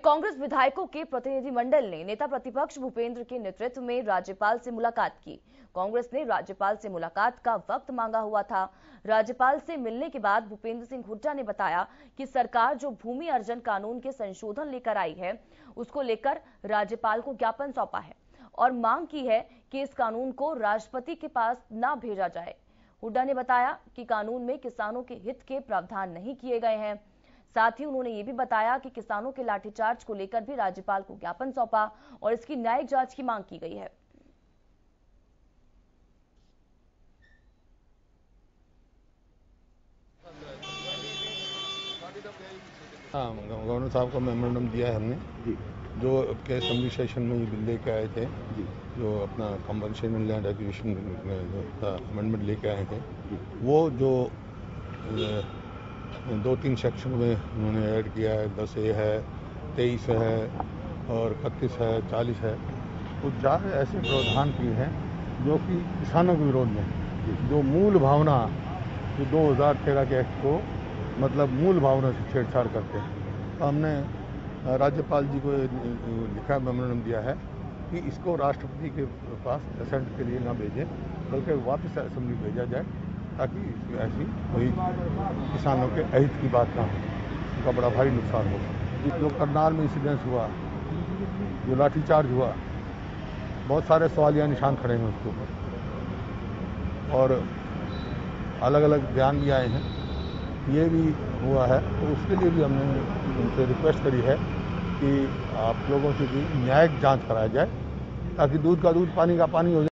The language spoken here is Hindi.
कांग्रेस विधायकों के प्रतिनिधिमंडल ने नेता प्रतिपक्ष भूपेंद्र के नेतृत्व में राज्यपाल से मुलाकात की। कांग्रेस ने राज्यपाल से मुलाकात का वक्त मांगा हुआ था। राज्यपाल से मिलने के बाद भूपेंद्र सिंह हुड्डा ने बताया कि सरकार जो भूमि अर्जन कानून के संशोधन लेकर आई है, उसको लेकर राज्यपाल को ज्ञापन सौंपा है और मांग की है कि इस कानून को राष्ट्रपति के पास न भेजा जाए। हुड्डा ने बताया कि कानून में किसानों के हित के प्रावधान नहीं किए गए हैं। साथ ही उन्होंने ये भी बताया कि किसानों के लाठीचार्ज को लेकर भी राज्यपाल को ज्ञापन सौंपा और इसकी न्यायिक जाँच की मांग की गई है। हाँ गवर्नर साहब का मेमोरेंडम दिया है हमने। जी। जो के असेंबली सेशन में ये बिल लेके आए थे जी। जो अपना कॉम्पनसेशन लैंड एक्विजिशन अमेंडमेंट लेके आए थे वो जो दो तीन सेक्शन में उन्होंने ऐड किया है। दस ए है, तेईस है और इकतीस है, चालीस है। वो चार ऐसे प्रावधान किए हैं जो कि किसानों के विरोध में जो मूल भावना जो 2013 के एक्ट को मतलब मूल भावना से छेड़छाड़ करते हैं। तो हमने राज्यपाल जी को लिखा मेमोरेंडम दिया है कि इसको राष्ट्रपति के पास असेंट के लिए ना भेजें, बल्कि वापस असेंबली भेजा जाए। ताकि ऐसी कोई किसानों के अहित की बात ना हो। उनका बड़ा भारी नुकसान हो। जो करनाल में इंसिडेंस हुआ, जो लाठीचार्ज हुआ, बहुत सारे सवाल सवालिया निशान खड़े हैं उसके ऊपर। और अलग अलग बयान भी आए हैं। ये भी हुआ है। तो उसके लिए भी हमने उनसे रिक्वेस्ट करी है कि आप लोगों से भी न्यायिक जाँच कराया जाए, ताकि दूध का दूध, पानी का पानी हो जाए।